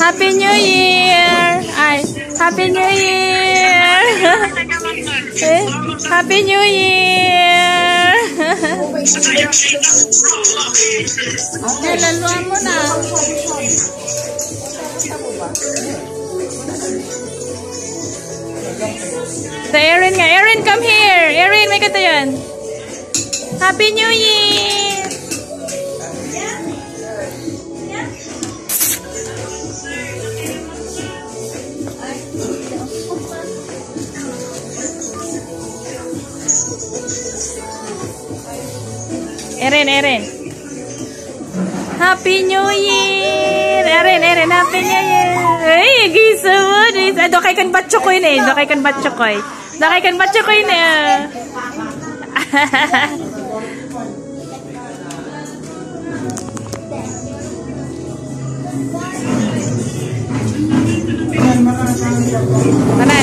Happy New Year! Ay, Happy New Year! eh, Happy New Year! eh, laluan mo na. Sa Erin nga. Erin, come here! Erin, may kata yan. Happy New Year! Eren, Eren. Happy New Year. Eren, Eren, Happy New Year. Hey, gisawad. Ado kay kan batchokoy na eh. Ado kay kan batchokoy. Ado kay kan batchokoy na. Mana?